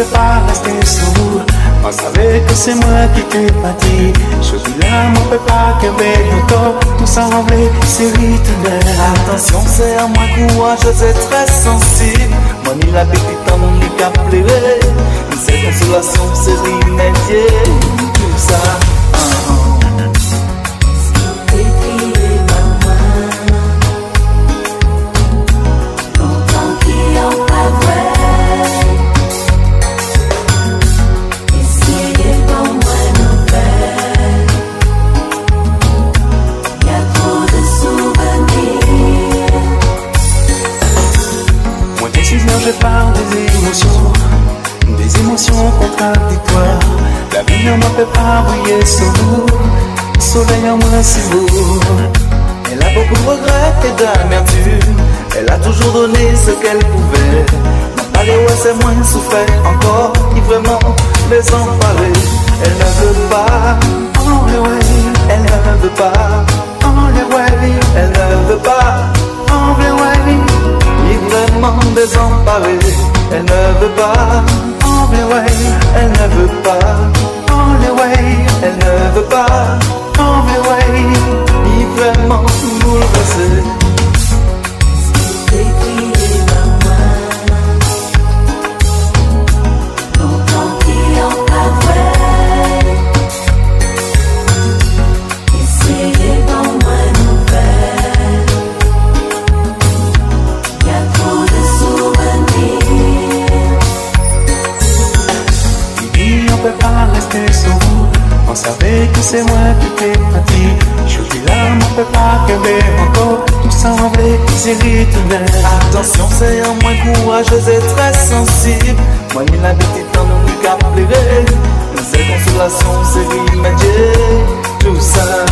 peut pas rester sourd. On savait que c'est moi qui t'ai parti. Je dis là, on peut pas qu'aimer encore. Tout semblait série Attention, c'est à moi courage, c'est très sensible. Moi, ni la petite en mon qu'à pleurer. C'est consolation, c'est remédier. Tout ça. Je parle des émotions, des émotions contradictoires. La vie ne m'a pas briller sans vous, soleil en moi c'est vous. Elle a beaucoup de regrets et d'amertume, elle a toujours donné ce qu'elle pouvait. Allez ouais c'est moins souffert encore, qui vraiment désemparée. Elle ne veut désemparée. Elle ne veut pas, the way. Elle ne veut pas, On savait que c'est moi qui t'ai parti. Je dis là, on peut pas qu'aimer encore. Tout semblait série Attention, c'est un moins courageux et très sensible. Moi, il habite dans nos qu'à pleurer. C'est consolation, c'est remédier. Tout ça,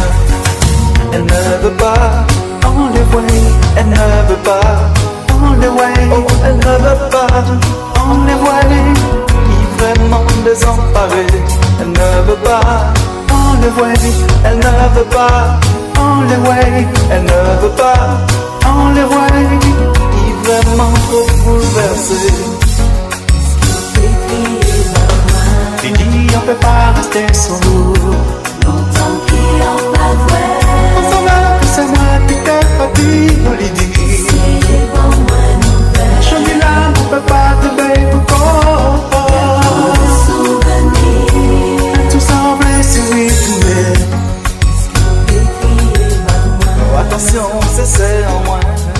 elle ne veut pas. On les voit, elle ne veut pas. On les voit, the elle ne veut pas, on the way, elle ne veut pas, on the way, il est vraiment trop bouleversé. Il dit on peut pas rester sans nous. still one.